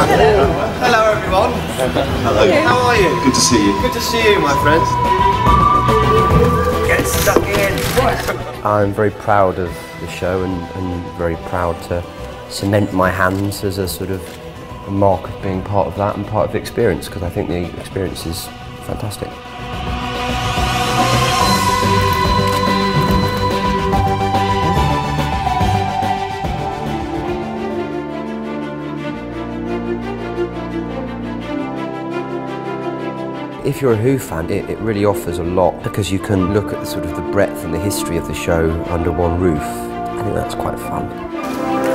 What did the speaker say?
Hello. Everyone. Hello. How are you? Good to see you. Good to see you, my friends. Get stuck in. I'm very proud of the show and, and very proud to cement my hands as a sort of a mark of being part of that and part of the experience because I think the experience is fantastic. If you're a Who fan, it, it really offers a lot because you can look at the sort of the breadth and the history of the show under one roof. I think that's quite fun.